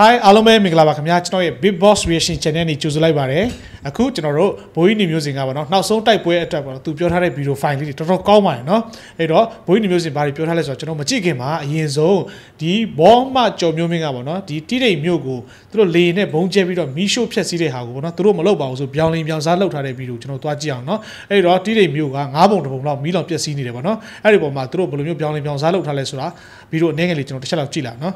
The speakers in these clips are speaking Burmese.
Hi အားလုံးပဲမင်္ဂလာပါခင်ဗျာကျွန်တော်ရဲ့ Big Boss Reaction Channel နေကြိုဆိုလိုက်ပါတယ်အခုကျွန်တော်တို့ဘိုးကြီးနေမျိုးစင်ကပါเนาะနောက်ဆုံးတိုက်ပွဲအတွက်ပေါ့နော်သူပြောထားတဲ့ဗီဒီယိုဖိုင်လေးတွေတော်တော်ကောင်းပါတယ်เนาะအဲ့တော့ဘိုးကြီးနေမျိုးစင်ဘာတွေပြောထားလဲဆိုတော့ကျွန်တော်မကြည့်ခင်မှာအရင်ဆုံးဒီဘောမကြော်မျိုးမင်းကပေါ့နော်ဒီတိတိမ်မျိုးကိုသူတို့လေနဲ့ဘုံကျဲပြီးတော့မီးရှို့ဖျက်ဆီးတဲ့ဟာကိုပေါ့နော်သူတို့မလုပ်ပါဘူးဆိုပြောင်းလင်းပြောင်းစားလုပ်ထားတဲ့ဗီဒီယိုကျွန်တော်သွားကြည့်အောင်เนาะအဲ့တော့တိတိမ်မျိုးက၅ပုံတစ်ပုံလောက်မီးလောင်ပျက်စီးနေတယ်ပေါ့နော်အဲ့ဒီပုံမှာသူတို့ဘယ်လိုမျိုးပြောင်းလင်းပြောင်းစားလုပ်ထားလဲဆိုတာဗီဒီယိုအနေငယ်လေးကျွန်တော်တစ်ချက်လောက်ကြည့်လာเนาะ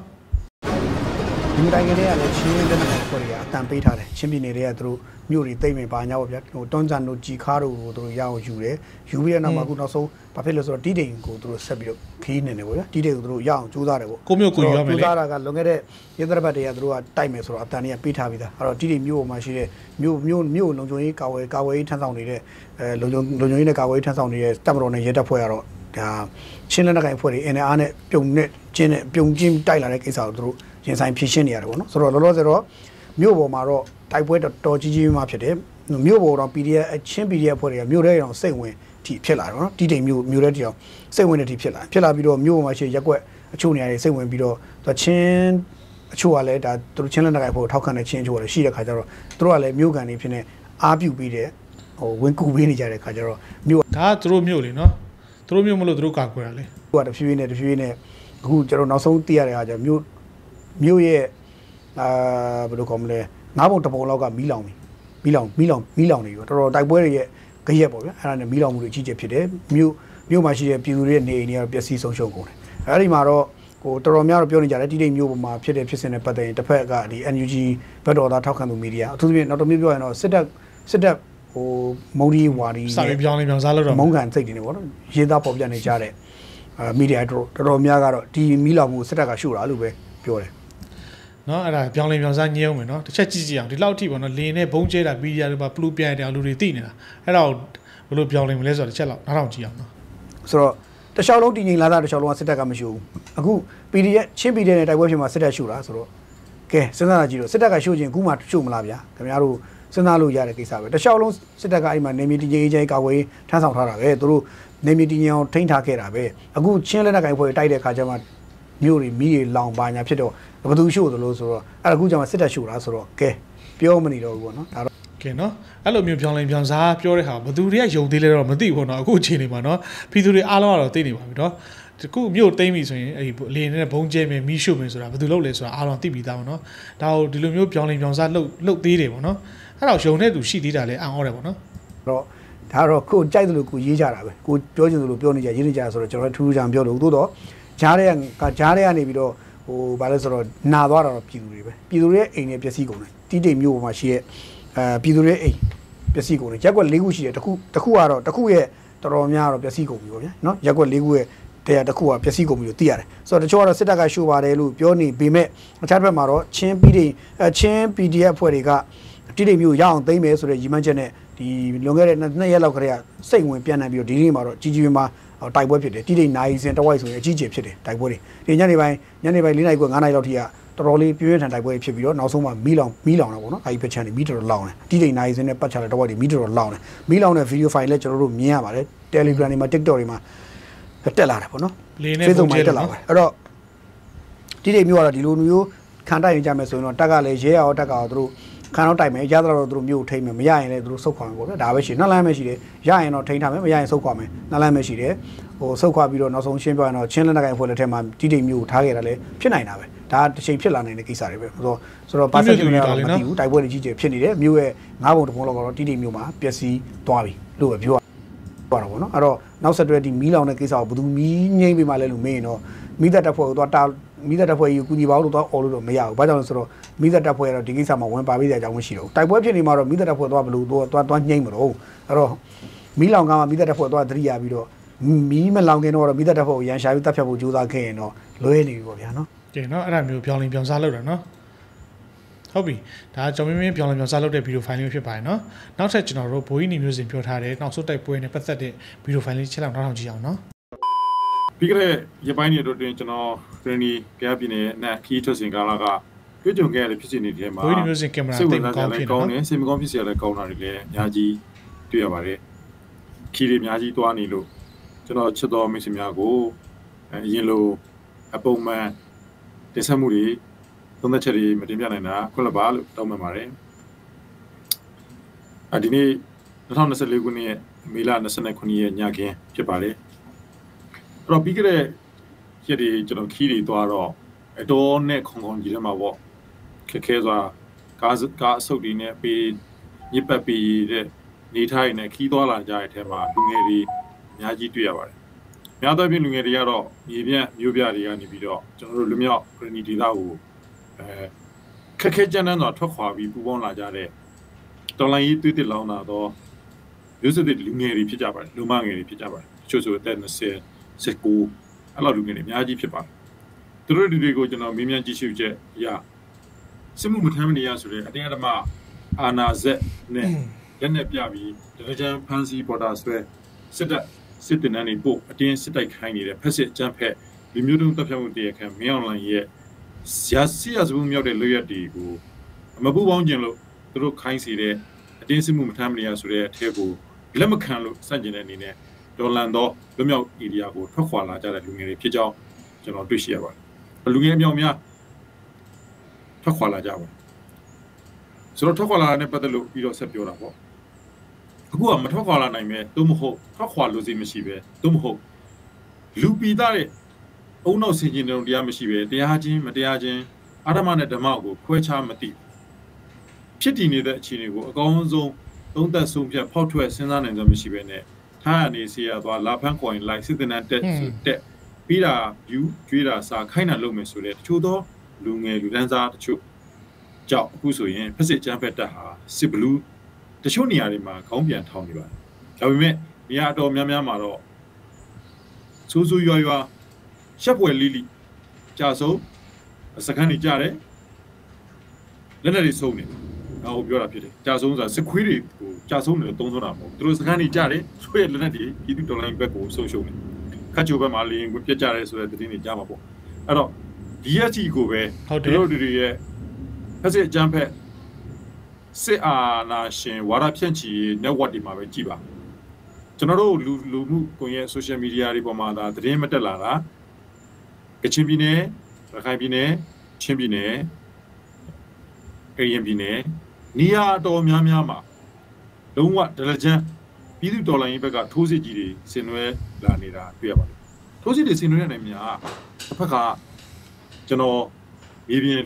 ဒီမတိုင်ကလေးကလည်းချင်းတဲ့နိုင်ငံဖွဲ့တွေကအတန်ပေးထားတယ်ချင်းပြည်နယ်တွေကသူတို့မြို့တွေတိတ်မယ်ပါညာပေါ့ဗျာဟိုတွန်းကြံတို့ជីခါတို့ကိုသူတို့ရအောင်ယူတယ်ယူပြီးတဲ့နောက်မှာအခုနောက်ဆုံးဘာဖြစ်လဲဆိုတော့တီးတိန်ကိုသူတို့ဆက်ပြီးတော့ခီးနေတယ်ပေါ့ဗျာတီးတိန်ကိုသူတို့ရအောင်ကြိုးစားတယ်ပေါ့ကိုမျိုးကိုယူရမယ်လေကြိုးစားတာကလွန်ခဲ့တဲ့ရသရဘတ်တွေကသူတို့ကတိုက်မယ်ဆိုတော့အတန်တွေကပေးထားပြီးသားအဲ့တော့တီးတိန်မြို့ပေါ်မှာရှိတဲ့မြို့မြို့မြို့လုံခြုံရေးကာဝယ်ကာဝယ်ရေးထမ်းဆောင်နေတဲ့အဲလုံခြုံလုံခြုံရေးနဲ့ကာဝယ်ရေးထမ်းဆောင်နေတဲ့တပ်မတော်နဲ့ရဲတပ်ဖွဲ့ကတော့ဒါချင်းလက်နက်ကိုင်ဖွဲ့တွေ NR နဲ့ပြုံနဲ့ကျင်းနဲ့ပြုံချင်းတိုက်လာတဲ့ကိစ္စကိုသူတို့ ရင်ဆိုင်ဖြည့်ရှင်းနေရတယ်ပေါ့နော်ဆိုတော့လောလောဆယ်တော့မြို့ပေါ်မှာတော့တိုက်ပွဲတော်တော်ကြီးကြီးမှဖြစ်တယ်မြို့ပေါ်တော့ PDF အချင်း PDF ဖွဲ့တွေကမြို့ထဲတောင်စိတ်ဝင်ထိဖြစ်လာတယ်ပေါ့နော်တီတိမ်မြို့မြို့ထဲတောင်စိတ်ဝင်တဲ့ထိဖြစ်လာဖြစ်လာပြီးတော့မြို့ပေါ်မှာရှိရက်ကွက်အချို့နေရာတွေစိတ်ဝင်ပြီးတော့သူချင်းအချို့ကလည်းဒါသူတို့ချင်းလက်နက်ကိုင်ဖို့ထောက်ခံတဲ့ချင်းအချို့ကလည်းရှိတဲ့ခါကျတော့သူတို့ကလည်းမြို့ကန်နေဖြစ်နေအားပြုပြီးတဲ့ဟိုဝင်ကူပေးနေကြတဲ့ခါကျတော့မြို့ဒါကသူတို့မျိုးလေနော်သူတို့မျိုးမလို့သူတို့ကာကွယ်ရလေဟိုကတဖြည်းဖြည်းနဲ့တဖြည်းဖြည်းနဲ့အခုကျွန်တော်နောက်ဆုံးသိရတဲ့အခါကျမြို့ မြို့ရဲ့အာဘယ်လိုခေါ်မလဲငါးပုံတစ်ပုံလောက်ကမီးလောင်ပြီမီးလောင်မီးလောင်မီးလောင်နေပြီတော်တော်တိုက်ပွဲတွေရဲ့ကြရက်ပေါ့ဗျာအဲ့ဒါနဲ့မီးလောင်မှုတွေကြီးကျယ်ဖြစ်တယ်မြို့မြို့မှာရှိတဲ့ပြည်သူတွေရဲ့နေအိမ်တွေကတော့ပျက်စီးဆုံးရှုံးကုန်တယ်အဲ့ဒီမှာတော့ဟိုတော်တော်များတော့ပြောနေကြတယ်တိတိမြို့ပေါ်မှာဖြစ်တဲ့ဖြစ်စဉ်နဲ့ပတ်သက်ရင်တစ်ဖက်ကဒီ NUG ဘက်တော်သားထောက်ခံသူမီဒီယာအထူးသဖြင့်နောက်တစ်မျိုးပြောရင်တော့စစ်တပ်စစ်တပ်ဟိုမုံဒီဝါဒီစာရေးပြောင်းလင်းပြောင်းစားလို့တော့မုန်းကန်စိတ်တွေနေပေါ့နော်ရေးသားပေါ်ပြနေကြတဲ့အဲမီဒီယာတော်တော်တော်များကတော့ဒီမီလောင်မှုစစ်တပ်ကရှို့တာလို့ပဲပြောတယ် နော်အဲ့ဒါပြောင်းလင်းပြောင်းစားညင်းအောင်မယ်နော်တစ်ချက်ကြည့်ကြည့်အောင်ဒီလောက်ထိပေါ့နော်လင်းနဲ့ဘုံကျဲတာမီဒီယာတွေမှာပလူပြန်တယ်လူတွေသိနေတာအဲ့ဒါကိုဘယ်လိုပြောင်းလင်းမလဲဆိုတော့တစ်ချက်လောက်နားထောင်ကြည့်အောင်နော်ဆိုတော့တခြားလုံးတည်ငြိမ်လာတာတခြားလုံးကစစ်တပ်ကမရှိဘူးအခု PDF ချင်း PDF နဲ့တိုက်ပွဲဖြစ်မှာစစ်တပ်ရှို့တာဆိုတော့ကဲစဉ်းစားကြည့်တော့စစ်တပ်ကရှို့ခြင်းအခုမှရှို့မလားဗျာခင်ဗျားတို့စဉ်းစားလို့ရတဲ့ကိစ္စပဲတခြားလုံးစစ်တပ်ကအဲ့မှာနေမီတည်ငြိမ်ရေးကာကွယ်ထမ်းဆောင်ထားတာပဲသူတို့နေမီတည်ငြိမ်အောင်ထိန်းထားခဲ့တာပဲအခုချင်းလက်နက်ကိုင်ဖွဲ့တိုက်တဲ့ခါကျမှမြို့တွေမိတွေလောင်ပါညာဖြစ်တော့ ဘယ်သူရှို့သလိုဆိုတော့အဲ့ဒါအခုကျမှစစ်တပ်ရှို့တာဆိုတော့ကဲပြောမနေတော့ဘူးပေါ့နော်ဒါတော့ကဲနော်အဲ့လိုမျိုးပြောင်းလင်းပြောင်းစားပြောတဲ့ဟာဘယ်သူတွေကယုံသေးလဲတော့မသိဘူးနော်အခုအချိန်လေးမှာနော်ဖီသူတွေအားလုံးကတော့သိနေပါပြီနော်ဒီခုမြို့သိမ့်ပြီဆိုရင်အဲ့ဒီလေနဲ့ဘုံကျဲမယ်မီးရှို့မယ်ဆိုတာဘယ်သူလုပ်လဲဆိုတာအားလုံးသိပြီးသားပါနော်ဒါကိုဒီလိုမျိုးပြောင်းလင်းပြောင်းစားလှုပ်လှုပ်သေးတယ်ပေါ့နော်အဲ့တော့ယုံတဲ့သူရှိသေးတာလဲအံ့ဩတယ်ပေါ့နော်တော့ဒါတော့ကိုယ်ကြိုက်သလိုကိုရေးကြတာပဲကိုပြောချင်သလိုပြောနေကြရေးနေကြဆိုတော့ကျွန်တော်ထူးထူးခြားခြားပြောလို့သို့တော့ဂျားတဲ့ကဂျားတဲ့ကနေပြီးတော့ ဟိုဘာလဲဆိုတော့နာသွားတာတော့ပြည်သူတွေပဲပြည်သူတွေရဲ့အိမ်နဲ့ပျက်စီးကုန်တယ်တီးတိမ်မျိုးပေါ်မှာရှိရဲ့အဲပြည်သူတွေရဲ့အိမ်ပျက်စီးကုန်တယ်ရက်ကွက်၄ခုရှိတယ်တစ်ခုတစ်ခုကတော့တစ်ခုရဲ့တော်တော်များတော့ပျက်စီးကုန်ပြီပေါ့ဗျာနော်ရက်ကွက်၄ခုရဲ့တရားတစ်ခုကပျက်စီးကုန်ပြီလို့သိရတယ်ဆိုတော့တချို့ကတော့စစ်တပ်ကရှို့ပါတယ်လို့ပြောနေပေမဲ့အခြားတစ်ဖက်မှာတော့ချင်းပြည်တွေအချင်း PDF အဖွဲ့တွေကတိတိမျိုးရအောင်သိမ့်မယ်ဆိုတဲ့ရီမန်းချက်နဲ့ဒီလွန်ခဲ့တဲ့နှစ်ရက်လောက်ကတည်းကစိတ်ဝင်ပြန်နေပြီးတော့ဒီနေ့မှာတော့ကြီးကြီးမားမား တိုက်ပွဲဖြစ်တယ်တိတိနိုင်စင်တဝိုက်ဆိုရင်အကြီးကျယ်ဖြစ်တယ်တိုက်ပွဲတွေဒီညနေပိုင်းညနေပိုင်း၄နိုင်ခွဲ9နိုင်လောက်ထိကတော်တော်လေးပြင်းပြင်းထန်တိုက်ပွဲဖြစ်ပြီးတော့နောက်ဆုံးမှမီးလောင်မီးလောင်တာပေါ့နော်အဲဒီဖက်ချန်တွေမီးတော်တော်လောင်တယ်တိတိနိုင်စင်နဲ့ပတ်ချတဲ့တဝိုက်တွေမီးတော်တော်လောင်တယ်မီးလောင်တဲ့ဗီဒီယိုဖိုင်လည်းကျွန်တော်တို့မြင်ရပါတယ် Telegram တွေမှာ TikTok တွေမှာတက်လာတယ်ပေါ့နော်လေနဲ့ Facebook ဘုံမှာကျဲတက်တယ်လာနော်ပါတယ်အဲ့တော့ဒီတိမျိုးကတော့ဒီလိုမျိုးခံတိုက်ရင်ကြမယ်ဆိုရင်တော့တက်ကလည်းရဲအောင်တက်ကအောင်သူတို့ ခံတော့တိုက်မယ်ရသတော့သူတို့မျိုးထိမ့်မယ်မရရင်လည်းသူတို့ဆုတ်ခွာမယ်ပေါ့ဗျာဒါပဲရှိနှစ်လမ်းပဲရှိတယ်ရရင်တော့ထိန်းထားမယ်မရရင်ဆုတ်ခွာမယ်နှစ်လမ်းပဲရှိတယ်ဟိုဆုတ်ခွာပြီးတော့နောက်ဆုံးရှင်းပြရင်တော့ချင်းလက်နက်ကိုင်ဖွဲ့လက်ထက်မှာတိတိမျိုးကိုထားခဲ့တာလည်းဖြစ်နိုင်တာပဲဒါတစ်ချိန်ဖြစ်လာနိုင်တဲ့ကိစ္စတွေပဲဆိုတော့ဆိုတော့ပါဆက်ဖြစ်နေတာတော့မသိဘူးတိုက်ပွဲတွေကြီးကျယ်ဖြစ်နေတယ်မျိုးရဲ့ငါးပုံတစ်ပုံလောက်ကတော့တိတိမျိုးမှာပျက်စီးသွားပြီလို့ပဲပြောရပါတော့ဗောနော်အဲ့တော့နောက်ဆက်တွဲဒီမီးလောင်တဲ့ကိစ္စကိုဘယ်သူမီးငိမ့်ပေးမှလဲလို့မေးရင်တော့မိသက်တပ်ဖွဲ့ကိုသွားတာ မိသက်တပ်ဖွဲ့ကြီးကိုကူညီပါဦးလို့သွားអော်လို့တော့မရဘူးဘာကြောင့်လဲဆိုတော့မိသက်တပ်ဖွဲ့ကတော့ဒီကိစ္စမှာဝင်ပါပေးတဲ့အကြောင်းမရှိတော့ဘူးတိုက်ပွဲဖြစ်နေမှာတော့မိသက်တပ်ဖွဲ့သွားဘယ်လိုသွားသွားသွားညှိမ့်မလို့အဲ့တော့မီးလောင်ကမှမိသက်တပ်ဖွဲ့သွားသတိရပြီးတော့မီးမလောင်ခင်တော့မိသက်တပ်ဖွဲ့ကိုရန်ရှာပြီးတပ်ဖြတ်ဖို့ကြိုးစားခဲ့ရင်တော့လွဲနေပြီပေါ့ဗျာနော်ကဲနော်အဲ့ဒါမျိုးပြောင်းလင်းပြောင်းစားလုပ်တာနော်ဟုတ်ပြီဒါကြောင့်မင်းမင်းပြောင်းလင်းပြောင်းစားလုပ်တဲ့ဗီဒီယိုဖိုင်လေးဖြစ်ပါတယ်နော်နောက်ထပ်ကျွန်တော်တို့ဘိုးကြီးနေမျိုးစင်ပြောထားတယ်နောက်ဆုံးတိုက်ပွဲနဲ့ပတ်သက်တဲ့ဗီဒီယိုဖိုင်လေးချက်လောက်နောက်ထောင်ကြည့်အောင်နော် ပြီးခဲ့တဲ့ရပိုင်းတွေတော့တွင်ကျွန်တော်ရင်းဒီကရပြည်နယ်နဲ့ခီးထွက်စဉ်ကာလကတွေ့ကြုံခဲ့ရတဲ့ဖြစ်စဉ်တွေထဲမှာဘိုးကြီးနေမျိုးစင်ကင်မရာစိတ်ဝတိင်တ်စားစကောရာင်းဖြစ်နေလည်းကောင်းတယ်နော်စိတ်မကောင်းဖြစ်စရာလည်းကောင်းတာတွေလည်းအများကြီးတွေ့ရပါတယ်ခီးတွေအများကြီးတွားနေလို့ကျွန်တော်ချစ်တော်မိတ်ဆွေများကိုအဲအရင်လိုအပုံမှန်တင်ဆက်မှုတွေသုံးသက်ချက်တွေမတင်ပြနိုင်တာခွင့်လပါလို့တောင်းပန်ပါတယ်အဒီနေ့2024ခုနှစ်မေလ29ရက်ညခင်းဖြစ်ပါတယ် အဲ့တော့ပြီးခဲ့တဲ့ရက်တွေကျွန်တော်ခီးတွေသွားတော့အတော်နဲ့ခုံခုံကြီးထဲမှာပေါ့ခက်ခဲစွာကားကားအဆုပ်တွေနဲ့ပေးညစ်ပတ်ပြီးတဲ့နေထိုင်နဲ့ခီးသွားလာကြတဲ့အထက်မှာလူငယ်တွေအများကြီးတွေ့ရပါတယ်။များသောအားဖြင့်လူငယ်တွေကတော့မြေပြန့်မျိုးပြတွေကနေပြီးတော့ကျွန်တော်တို့လူမျိုးခရနီဒေတာကိုအဲခက်ခဲကြမ်းတမ်းစွာထွက်ခွာပြီးပူပေါင်းလာကြတဲ့တော်လိုင်းရေးသွေးတစ်လောင်းလာတော့မျိုးစစ်တဲ့လူငယ်တွေဖြစ်ကြပါတယ်လူမငယ်တွေဖြစ်ကြပါတယ်တချို့ဆိုအသက်20 19အဲ့လိုလူငယ်တွေအများကြီးဖြစ်ပါတယ်သူတို့ဒီတွေကိုကျွန်တော်မြင်မြန်ကြည့်ရှုချက်အရာစစ်မှုမထမ်းမနေရဆိုတဲ့အတင်းအဓမ္မအာနာဇက်နဲ့လက်နဲ့ပြပြီးဒရဂျန်ဖန်စီပေါ်တာဆွဲစစ်တပ်စစ်တင်တန်းတွေပို့အတင်းစစ်တိုက်ခိုင်းနေတဲ့ဖက်စစ်အကြမ်းဖက်လူမျိုးတုံးတပ်ဖြတ်မှုတရားခံမင်းအောင်လှိုင်ရဲ့ရာစီရစမှုမြောက်တဲ့လွရက်တွေကိုမပူပေါင်းခြင်းလို့သူတို့ခိုင်းစီတဲ့အတင်းစစ်မှုမထမ်းမနေရဆိုတဲ့အထက်ကိုလက်မခံလို့စန့်ကျင်တဲ့အနေနဲ့ ဒေါ်လန်သောလွမြောက်ဧရိယာကိုထွက်ခွာလာကြတဲ့လူငယ်တွေဖြစ်ကြောင်းကျွန်တော်တွေ့ရှိရပါတယ်လူငယ်အမြောက်များထွက်ခွာလာကြပါဆိုတော့ထွက်ခွာလာတဲ့ပတ်သက်လို့ပြီးတော့ဆက်ပြောတာပေါ့အခုကမထွက်ခွာလာနိုင်ပဲသို့မဟုတ်ထွက်ခွာလို့စိမရှိပဲသို့မဟုတ်လူပီသားတဲ့အုံနောက်ဆင်ခြင်တုံတရားမရှိပဲတရားချင်းမတရားချင်းအာဓမ္မနဲ့ဓမ္မကိုခွဲခြားမသိဖြစ်တည်နေတဲ့အခြေအနေကိုအကောင်းဆုံးသုံးသက်ဆုံးဖြတ်ဖောက်ထွက်စဉ်းစားနိုင်စွမ်းမရှိပဲနဲ့ ထားရနေစီရသွားလာဖန်းကွန်လိုက်စစ်တနတ်တက်တက်ပြီးတာယူကျွေးတာစာခိုင်းတာလုပ်မယ်ဆိုတဲ့တချို့သောလူငယ်လူတန်းစားတချို့ကြောင့်အခုဆိုရင်ဖက်စစ်ကျန်းဖက်တက်ဟာစစ်ဘလူးတချို့နေရာတွေမှာခေါင်းပြန်ထောင်းနေပါတယ်။ဒါပေမဲ့နေရာအတော်များများမှာတော့စူးစူးရွာရွာရှက်ပွယ်လိလိကြာဆုံးစကန်နေကြတယ်လက်နဲ့တွေဆုံးနေ ဒါကိုပြောတာဖြစ်တယ်ကြာဆုံးဆိုတာစခွေးတွေကိုကြာဆုံးတယ်လို့သုံးဆိုတာမဟုတ်သူတို့စကန်နေကြတယ်ဆွဲလက်နဲ့တွေပြည်သူတော်လိုင်းဘက်ကိုဆုံးရှုံးတယ်ခတ်ချိုဘက်မှာလင်းကိုပြက်ကြတယ်ဆိုတဲ့သတင်းတွေကြားမှာပေါ့အဲ့တော့ DST ကိုပဲတို့တွေရဲ့ဖက်စစ်အကြမ်းဖက်စစ်အာဏာရှင်ဝါဒဖြန့်ချီ network တွေမှာပဲကြည်ပါကျွန်တော်တို့လူလူမှုကွန်ရက် social media တွေပေါ်မှာဒါသတင်းမတက်လာတာကချင်ပြည်နယ်ရခိုင်ပြည်နယ်ချင်းပြည်နယ်ကရင်ပြည်နယ် နေရာတော်များများမှာလုံးဝဒလကြမ်းပြည်သူတော်လှန်ရေးဘက်ကထိုးစစ်ကြီးတွေဆင်နွှဲလာနေတာတွေ့ရပါတယ်ထိုးစစ်တွေဆင်နွှဲတဲ့နေရာတစ်ဖက်ကကျွန်တော်မြေပြင်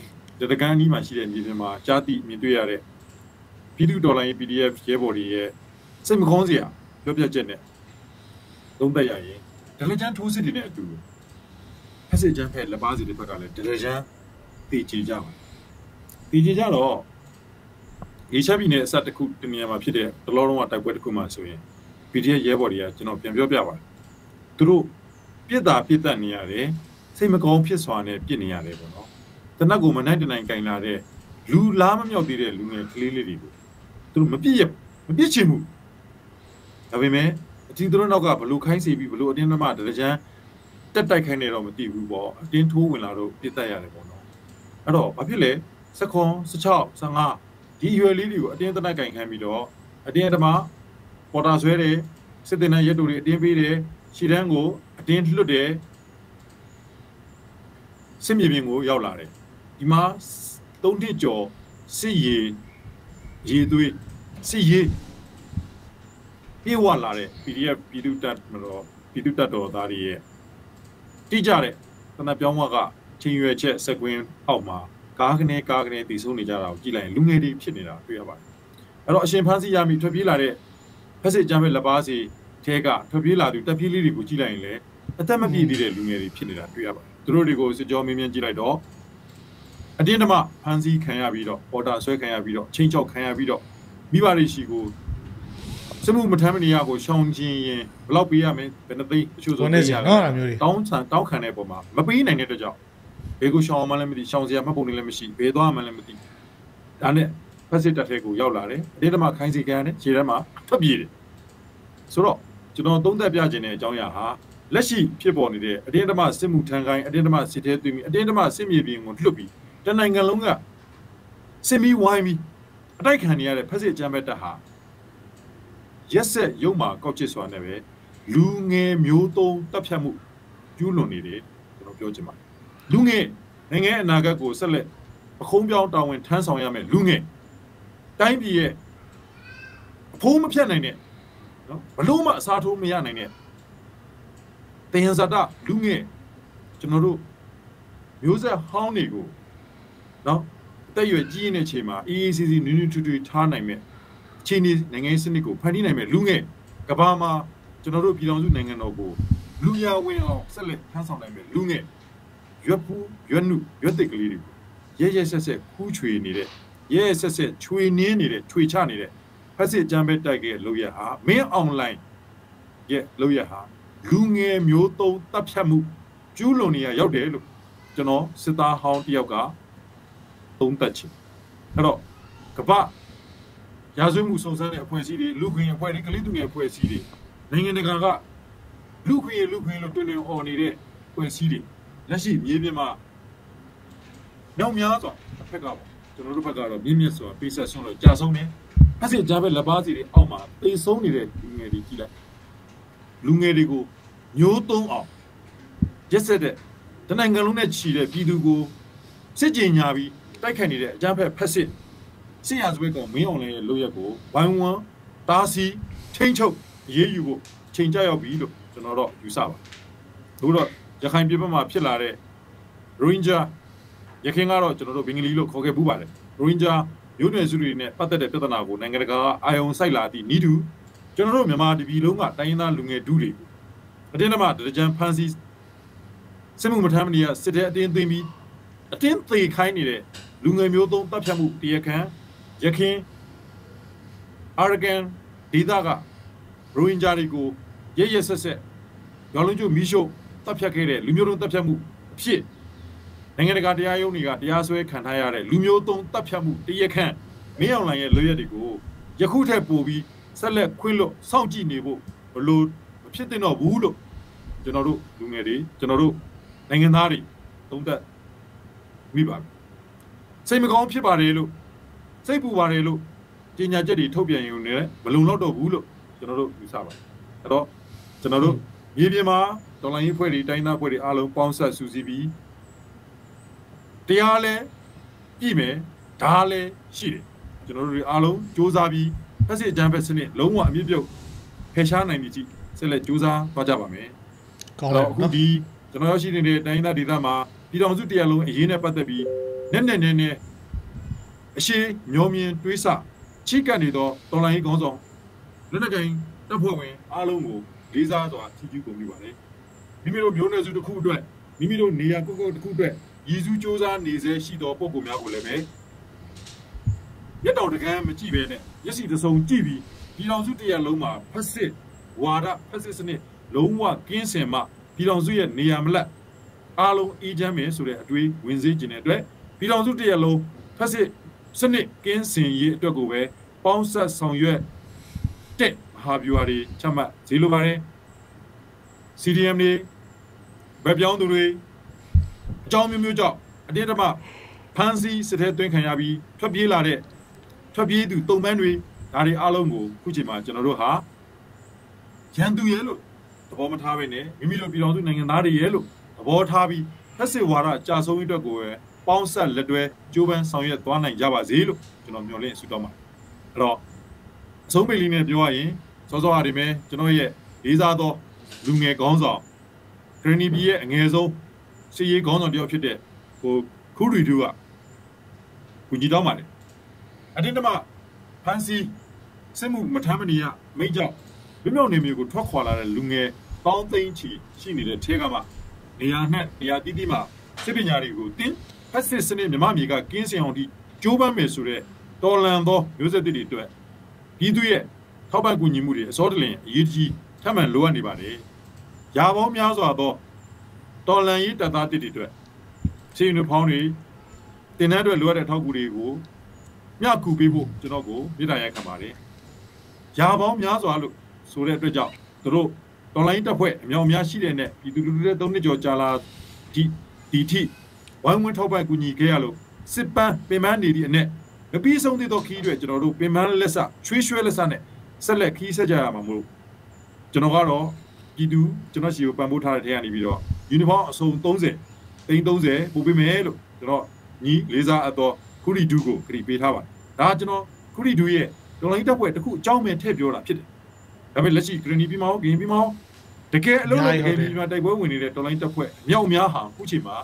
တကန်းအနီးမှာရှိတဲ့မြေပြင်မှာကြားသိမြင်တွေ့ရတဲ့ပြည်သူဒေါ်လာရေး PDF ရဲဘော်တွေရဲ့စိတ်မကောင်းစရာပြောပြချက်နဲ့သုံးသက်ရရင်ဒလကြမ်းထိုးစစ်တွေနဲ့အတူဖက်စစ်ကြမ်းဖက်လက်ပါစီတွေဘက်ကလည်းဒလကြမ်းတည်ကြည်ကြပါတည်ကြည်ကြတော့ အေရှားပြည်နယ်အစတစ်ခုတနေရာမှာဖြစ်တဲ့တလောလုံးကတိုက်ပွဲတစ်ခုမှဆိုရင် PDF ရဲဘော်တွေကကျွန်တော်ပြန်ပြောပြပါတယ်သူတို့ပြစ်တာပြစ်တတ်နေရတယ်စိတ်မကောင်းဖြစ်စွာနဲ့ပြစ်နေရတယ်ပေါ့နော်တနက်ကိုမနိုင်တနိုင်ကင်လာတဲ့လူလားမမြောက်သေးတဲ့လူငယ်ကလေးလေးတွေကိုသူတို့မပြည့်ရမပြည့်ချင်ဘူးဒါပေမဲ့အတီးတို့နောက်ကဘလို့ခိုင်းစီပြီးဘလို့အတင်းသမားတကြမ်းတက်တိုက်ခိုင်းနေတော့မသိဘူးပေါ့အတင်းထိုးဝင်လာတော့ပြစ်တတ်ရတယ်ပေါ့နော်အဲ့တော့ဘာဖြစ်လဲ16 16 15 ဒီရွယ်လေးတွေကိုအတင်းတနက်ကင်ခိုင်းပြီးတော့အတင်းအဓမ္မပေါ်တာဆွဲတယ်စစ်တင်တဲ့ရက်တူတွေအတင်းပေးတယ်ရှီတန်းကိုအတင်းလွတ်တယ်စစ်မြေပြင်ကိုရောက်လာတယ်ဒီမှာ၃နှစ်ကျော်စစ်ရေရေသွေးစစ်ရေးပြေဝလာတဲ့ PDF ပြည်သူတပ်မတော်ပြည်သူတပ်တော်သားတွေရဲ့တိကျတဲ့သနပြောင်းဝကချင်းရွယ်ချက်စက်ကွင်းအောက်မှာ ကားကနေကားကနေတည်ဆုံနေကြတာကိုကြည့်လိုက်ရင်လူငယ်တွေဖြစ်နေတာတွေ့ရပါတယ်အဲ့တော့အရှင်ဖန်းစီရမီထွက်ပြေးလာတဲ့ဖက်စစ်ကြမ်းပဲလက်ပါစီထဲကထွက်ပြေးလာသူတပ်ပြေးလေးတွေကိုကြည့်လိုက်ရင်လည်းအသက်မပြည့်သေးတဲ့လူငယ်တွေဖြစ်နေတာတွေ့ရပါတယ်သူတို့တွေကိုစစ်ကြောမင်းမြင်းကြည့်လိုက်တော့အတင်းဓမ္မဖန်စီခံရပြီးတော့ပေါ်တာဆွဲခံရပြီးတော့ချင်းချောက်ခံရပြီးတော့မိဘတွေရှိကိုစမှုမထမ်းမနေရကိုရှောင်ခြင်းရင်ဘယ်လောက်ပေးရမလဲဘယ်နှသိန်းအချို့ဆိုပေးရနော်ဒါမျိုးတွေတောင်းဆန်တောင်းခံတဲ့ပုံမှာမပေးနိုင်တဲ့အတွက်ကြောင့် ဘေးကိုရှောင်မှလည်းမသိရှောင်စရာမှတ်ပုံတွေလည်းမရှိဘေးသွားမှလည်းမသိဒါနဲ့ဖက်စစ်တပ်ထဲကိုရောက်လာတယ်အတင်းဓမ္မခိုင်းစီကန်နဲ့ခြေထဲမှာထွက်ပြေးတယ်ဆိုတော့ကျွန်တော်သုံးသပ်ပြခြင်းတဲ့အကြောင်းအရာဟာလက်ရှိဖြစ်ပေါ်နေတဲ့အတင်းဓမ္မစစ်မှုထမ်းကိုင်းအတင်းဓမ္မစစ်သေးသွင်းပြီးအတင်းဓမ္မစစ်မြေပြင်ကိုလွတ်ပြီးတနိုင်ငံလုံးကစစ်မီဝိုင်းပြီးအတိုက်ခံနေရတဲ့ဖက်စစ်ကြမ်းဘက်တပ်ဟာရက်ဆက်ရုံမာကောက်ချစ်စွာနဲ့ပဲလူငယ်မျိုးသုံးတပ်ဖြတ်မှုကျူးလွန်နေတယ်ကျွန်တော်ပြောချင်ပါတယ် လူငယ်နိုင်ငံအနာဂတ်ကိုဆက်လက်ပခုံးပြောင်းတာဝန်ထမ်းဆောင်ရမယ်လူငယ်တိုင်းပြည်ရဲ့အဖိုးမဖြတ်နိုင်တဲ့နော်ဘလို့မှအစားထိုးမရနိုင်တဲ့တင်ဇာတလူငယ်ကျွန်တော်တို့မျိုးဆက်ဟောင်းတွေကိုနော်အသက်အရွယ်ကြီးရင်းတဲ့ချိန်မှာ EACC နူးနူးထွထွထားနိုင်မဲ့အချိန်ဒီနိုင်ငံရေးစနစ်ကိုဖန်တီးနိုင်မဲ့လူငယ်ကဘာမှာကျွန်တော်တို့ပြည်တော်စုနိုင်ငံတော်ကိုလူရဝင်အောင်ဆက်လက်ထမ်းဆောင်နိုင်မဲ့လူငယ် ရွက်ဖူးရွက်နုရွက်သိက်ကလေးတွေကိုရဲရဲဆက်ဆက်ခူးချွေနေတဲ့ရဲရဲဆက်ဆက်ချွေနင်းနေတဲ့ချွေချနေတဲ့ဖက်စစ်အကြမ်းပဲတိုက်ခဲ့လို့ရဟာမင်းအွန်လိုင်းရဲ့လို့ရဟာလူငယ်မျိုးသုံးတပ်ဖြတ်မှုကျူးလွန်နေရရောက်တယ်လို့ကျွန်တော်စစ်သားဟောင်းတယောက်ကသုံးသပ်ချင်အဲ့တော့ကပရာဇဝမှုစုံစမ်းတဲ့အဖွဲ့အစည်းတွေလူခွင့်အဖွဲ့တွေကလေးသူငယ်အဖွဲ့အစည်းတွေနိုင်ငံတကာကလူခွင့်လူခွင့်လို့တွင်တွင်អော်နေတဲ့အဖွဲ့အစည်းတွေ လက်ရှိမြေပြင်မှာမြောက်များစွာတစ်ဖက်ကပေါ့ကျွန်တော်တို့ဘက်ကတော့မြင့်မြတ်စွာပေးဆက်ဆွန်းလို့ကြာဆုံးတယ်အစစ်ကြားပဲလက်ပါစီတွေအောက်မှာတိတ်ဆုံးနေတဲ့လူငယ်တွေကြည့်လိုက်လူငယ်တွေကိုညှိုးသုံးအောင်ရက်ဆက်တဲ့တနိုင်ငံလုံးနဲ့ချီတဲ့ပြည်သူကိုစစ်ကြင်ညာပြီးတိုက်ခိုက်နေတဲ့အကြမ်းဖက်ဖက်စစ်စစ်ရဇဝဲကောင်မင်းအောင်လည်းရဲ့လုပ်ရက်ကိုဝိုင်းဝန်းတားဆီးထိမ့်ချုပ်ရေးယူဖို့ချိန်ကြရောက်ပြီလို့ကျွန်တော်တော့ယူဆပါတို့တော့ ရခိုင်ပြည်ပမှာဖြစ်လာတဲ့ရိုဟင်ဂျာရခိုင်ကတော့ကျွန်တော်တို့ဘင်္ဂလီလို့ခေါ်ခဲ့ပူးပါတယ်ရိုဟင်ဂျာမျိုးနွယ်စုတွေနဲ့ပတ်သက်တဲ့ပြဿနာကိုနိုင်ငံတကာကအာယုံစိုက်လာသည့်ဤသူကျွန်တော်တို့မြန်မာတပြည်လုံးကတိုင်းရင်းသားလူငယ်ဒုတွေအတင်းအဓမ္မတကြံဖန်စီစစ်မှုမထမ်းမနေရစစ်တဲ့အတင်းသိမ်းပြီးအတင်းသေးခိုင်းနေတဲ့လူငယ်မျိုးသုံးတပ်ဖြတ်မှုတရားခံရခင်အာရဂန်ဒေသကရိုဟင်ဂျာတွေကိုရရဆက်ဆက်ရောင်လုံးကျမီးရှို့ တပ်ဖြတ်ခဲ့တဲ့လူမျိုးတုံးတပ်ဖြတ်မှုအဖြစ်နိုင်ငံတကာတရားရုံးတွေကတရားစွဲခံထားရတဲ့လူမျိုးသုံးတပ်ဖြတ်မှုတရားခံမင်းအောင်လှိုင်ရဲ့လွရက်တွေကိုယခုထက်ပိုပြီးဆက်လက်ခွင့်လွတ်စောင့်ကြည့်နေဖို့ဘလို့မဖြစ်သင့်တော့ဘူးလို့ကျွန်တော်တို့လူငယ်တွေကျွန်တော်တို့နိုင်ငံသားတွေသုံးသပ်မိပါပြီစိတ်မကောင်းဖြစ်ပါတယ်လို့စိတ်ပူပါတယ်လို့ကြေညာချက်တွေထုတ်ပြန်ရုံနဲ့မလုံလောက်တော့ဘူးလို့ကျွန်တော်တို့ယူဆပါတယ်အဲ့တော့ကျွန်တော်တို့မြေပြင်မှာ ဒေါ်လာရင်းဖွဲ့တွေတိုင်းသားဖွဲ့တွေအားလုံးပေါင်းဆက်စုစည်းပြီးတရားလဲပြည်မယ်ဒါလဲရှိတယ်ကျွန်တော်တို့တွေအားလုံးစ조사ပြီးဖက်စစ်အကြမ်းဖက်စနစ်လုံးဝအမြင့်ပြုတ်ဖယ်ရှားနိုင်ပြီကြည့်ဆက်လက်စ조사သွားကြပါမယ် ကောင်းတယ် အခု နော် ဒီကျွန်တော်ရောက်ရှိနေတဲ့တိုင်းသားဒေသမှာပြည်တော်စုတရားလုံးအရေးနဲ့ပတ်သက်ပြီးနက်နက်နဲနဲအရှိမျောမြင်တွေးဆချိကပ်နေသောတော်လိုင်းကောင်းဆောင်လက်နက်ကင်တပ်ဖွဲ့ဝင်အားလုံးကိုလေးစားစွာချီးကျူးကုန်ပြုပါတယ် မိမိတို့မျိုးနွယ်စုတစ်ခုအတွက်မိမိတို့နေရာကုတ်ကုတ်တစ်ခုအတွက်ရည်စူးစ조사နေစေရှိသောပုံပုံများကိုလည်းပဲမြတ်တော်တကန်းမကြည့်ပဲနဲ့မျက်စိတစ်စုံကြည့်ပြီးပြည်တော်စုတရားလုံးမှာဖက်စစ်ဝါဒဖက်စစ်စနစ်လုံးဝကင်းစင်မှပြည်တော်စုရဲ့နေရာမလတ်အားလုံးအေးချမ်းမယ်ဆိုတဲ့အတွေးဝင်စေခြင်းတဲ့အတွက်ပြည်တော်စုတရားလုံးဖက်စစ်စနစ်ကင်းစင်ရေးအတွက်ကိုပဲပေါင်းဆက်ဆောင်ရွက်တဲ့မဟာဗျူဟာတွေချမှတ်ဈေးလိုပါတယ် CDM တွေဗက်ပြောင်းသူတွေအကြောင်းမျိုးမျိုးကြောင့်အတင်းတမဖမ်းဆီးစစ်ထဲသွင်းခံရပြီးထွက်ပြေးလာတဲ့ထွက်ပြေးသူတုံပန်းတွေဒါတွေအားလုံးကိုခုချိန်မှာကျွန်တော်တို့ဟာရန်သူရဲ့လို့သဘောမထားဘဲနဲ့မိမိတို့ပြည်တော်စုနိုင်ငံသားတွေရဲ့လို့သဘောထားပြီးဖက်စစ်ဝါဒကြာဆုံးရေးအတွက်ကိုပဲပေါင်းဆက်လက်တွဲကြိုးပမ်းဆောင်ရွက်သွားနိုင်ကြပါစေလို့ကျွန်တော်မျှော်လင့်ဆုတောင်းပါတယ်အဲ့တော့အဆုံးပိတ်လေးနဲ့ပြောရရင်စောစောအားဒီမဲ့ကျွန်တော်ရဲ့လေးစားသော လူငယ်ခေါင်းဆောင်ဂရနီဘီရဲ့အငယ်ဆုံးစီရေးခေါင်းဆောင်တယောက်ဖြစ်တဲ့ဟိုခူရီတူကကူညီတောင်းပါတယ်အတင်းတမဖန်စီစစ်မှုမထမ်းမနေရမိတ်ကြောင့်မြမြောက်နေမျိုးကိုထွက်ခွာလာတဲ့လူငယ်ပေါင်းသိန်းချီရှိနေတဲ့ထဲကမှနေရာနဲ့နေရာတိတိမှာစစ်ပညာတွေကိုတင်းဖက်စစ်စနစ်မြမမြေကကင်းစင်အောင်ဒီကျိုးပမ်းမယ်ဆိုတဲ့တော်လန်သောမျိုးဆက်သစ်တွေအတွက်ပြည်သူရဲ့ထောက်ပံ့ကူညီမှုတွေအစောတလင်အရေးကြီး ထပ်မံလိုအပ်နေပါတယ်။ရာပေါင်းများစွာသောတော်လန်ရေးတပ်သားတစ်တွေအတွက်စီနူဖောင်းတွေတင်တဲ့အတွက်လိုအပ်တဲ့ထောက်ကူတွေကိုမျှကူပေးဖို့ကျွန်တော်ကိုမြေတားရိုက်ခံပါတယ်။ရာပေါင်းများစွာလို့ဆိုတဲ့အတွက်ကြောင့်သူတို့တော်လိုင်းတပ်ဖွဲ့အများအများရှိတဲ့နဲ့ပြည်သူလူထုတွေသုံးနှစ်ကျော်ကြာလာဒီဒီထိဝိုင်းဝန်းထောက်ပံ့ကူညီခဲ့ရလို့စစ်ပန်းပင်ပန်းနေသည့်အနဲ့မပြီးဆုံးသေးသောခီးတွေကျွန်တော်တို့ပင်ပန်းလက်စချွေးရွှဲလက်စနဲ့ဆက်လက်ခီးဆက်ကြရမှာမလို့ ကျွန်တော်ကတော့ပြည်သူကျွန်တော်ရှီကိုပံ့ပိုးထားတဲ့ထဲကနေပြီးတော့ယူနီဖောင်းအစုံ30တိန်း30ပို့ပေးမယ်လို့ကျွန်တော်ညီလေးစားအပ်သောခုရီဒူးကိုခရီးပေးထားပါတယ်ဒါကကျွန်တော်ခုရီဒူးရဲ့တော်လိုင်းတပ်ဖွဲ့တစ်ခုအကြောင်းပဲထည့်ပြောတာဖြစ်တယ်ဒါပေမဲ့လက်ရှိဂရနီပြီးမအောင်ဂင်းပြီးမအောင်တကယ်အလုံးလုံးတကယ်ပြီးမှတိုက်ပွဲဝင်နေတဲ့တော်လိုင်းတပ်ဖွဲ့အမြောက်များဟာခုချိန်မှာ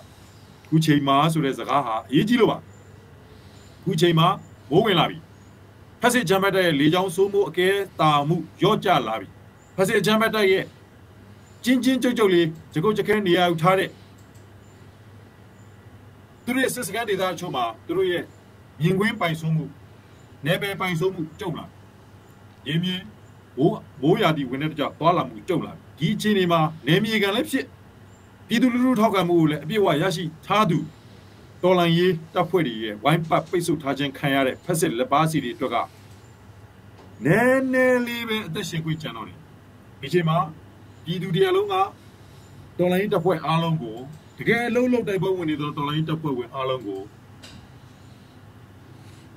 ခုချိန်မှာဆိုတဲ့စကားဟာအရေးကြီးလို့ပါခုချိန်မှာမိုးဝင်လာပြီဖက်စစ်ဂျမ်ဘတ်ရဲ့လေကြောင်းစိုးမိုးအကဲတာမှုရော့ကျလာပြီ ဖက်စစ်ဂျမ်ဘတ်ရဲ့ကျင်းချင်းကြုတ်ကြုတ်လေးဂျကုတ်ကြခဲနေရာယူထားတဲ့သူတို့ရဲ့စစ်စကန်ဒေသအချို့မှာသူတို့ရဲ့မြင်ကွင်းပိုင်ဆုံးမှုနေပယ်ပိုင်ဆုံးမှုကြုံလာရင်းမြင်းဘိုးဘိုးရာဒီဝင်တဲ့ကြောင့်သွားလာမှုကြုံလာဒီအချိန်တွေမှာနေမြေကန်လည်းဖြစ်ပြည်သူလူထုထောက်ခံမှုကိုလည်းအပြည့်အဝရရှိထားသူတော်လန်ရေးတပ်ဖွဲ့တွေရဲ့ဝိုင်းပတ်ပိတ်ဆို့ထားခြင်းခံရတဲ့ဖက်စစ်လက်ပါစီတွေအတွက်ကနည်းနည်းလေးပဲအသက်ရှင်ခွင့်ကြံတော့တယ် ဒီချိန်မှာပြည်သူတရားလုံးကတော်လိုင်းတပ်ဖွဲ့အားလုံးကိုတကယ်အလုံးလုံးတိုက်ပွဲဝင်နေသောတော်လိုင်းတပ်ဖွဲ့ဝင်အားလုံးကို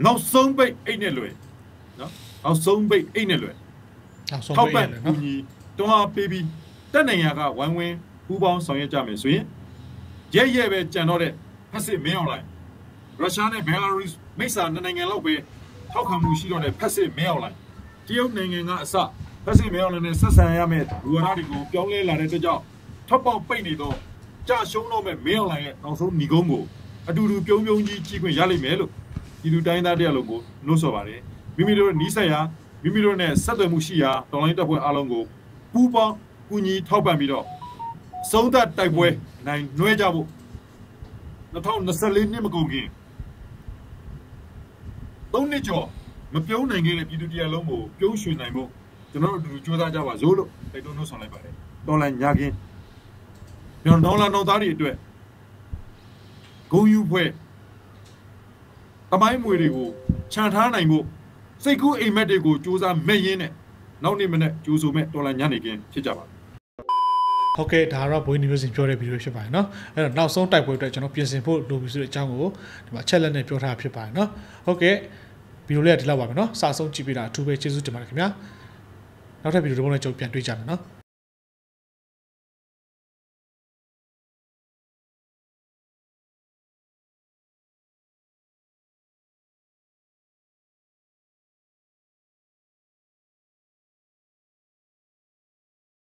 နောက်ဆုံးပိတ်အိတ်နဲ့လွယ်နော်နောက်ဆုံးပိတ်အိတ်နဲ့လွယ်နောက်ဆုံးထောက်ပေးပံ့ရတယ်ကူနော်ညီတွန်းအားပေးပြီးတက်နိုင်ရာကဝိုင်းဝန်းပူးပေါင်းဆောင်ရွက်ကြမယ်ဆိုရင်ရဲရဲပဲကြံတော့တဲ့ဖက်စစ်မင်းအောင်လိုက်ရုရှားနဲ့ဘယ်လာရုစ်မိတ်ဆာနှစ်နိုင်ငံလောက်ပဲထောက်ခံမှုရှိတော့တဲ့ဖက်စစ်မင်းအောင်လိုက်တရုတ်နိုင်ငံကအစ ဖက်စစ်မင်းအောင်လိုက်နဲ့ဆက်ဆံရမယ့်လူဝါဒတွေကိုပြောင်းလဲလာတဲ့အတွက်ကြောင့်ထောက်ပေါက်ပိတ်နေတော့ကြာရှုံးတော့မဲ့မင်းအောင်လိုက်ရဲ့နောက်ဆုံးညီကုန်းကိုအတူတူပြုံးပြုံးကြီးကြီးခွင့်ရလိမ့်မယ်လို့ဒီလူတိုင်းသားတရားလုံးကိုနှိုးဆော်ပါတယ်မိမိတို့နီးစပ်ရာမိမိတို့နဲ့ဆက်သွယ်မှုရှိရာတော်လိုင်းတပ်ဖွဲ့အားလုံးကိုပူးပေါင်းကူညီထောက်ပံ့ပြီးတော့စုံသက်တိုက်ပွဲနိုင်နှွဲကြဖို့2024နှစ်မကုန်ခင်သုံးနှစ်ကျော်မပြုံးနိုင်ခဲ့တဲ့ပြည်သူတရားလုံးကိုပြုံးရွှင်နိုင်ဖို့ ကျွန်တော်တို့အတူတူကြိုးစားကြပါစို့လို့တိုက်တွန်းနှိုးဆောင်လိုက်ပါတယ်တော်လိုင်းညာကင်းကျွန်တော်ဒေါ်လာတော်သားတွေအတွက်ဂုံယူဖွဲ့တမိုင်းမွေတွေကိုခြံထားနိုင်ဖို့စိတ်ကူးအိမ်မက်တွေကိုစူးစမ်းမဲ့ရင်းနဲ့နောက်နေ့မနေ့ကျိုးဆိုမဲ့တော်လန်ညနေခင်းဖြစ်ကြပါ ဟုတ်ကဲ့ဒါကတော့ဘွေးနီမျိုးစင်ပြောတဲ့ဗီဒီယိုဖြစ်ပါတယ်เนาะအဲ့တော့နောက်ဆုံးတိုက်ပွဲအတွက်ကျွန်တော်ပြင်ဆင်ဖို့လိုပြီဆိုတဲ့အကြောင်းကိုဒီမှာချက်လက်နဲ့ပြောထားဖြစ်ပါတယ်เนาะဟုတ်ကဲ့ဗီဒီယိုလေးကဒီလောက်ပါပဲเนาะစာဆုံးကြည့်ပေးတာအထူးပဲကျေးဇူးတင်ပါတယ်ခင်ဗျာ နောက်ထပ်ဗီဒီယိုတစ်ပုဒ်နဲ့ကြုံပြန်တွေ့ကြမယ်နော်။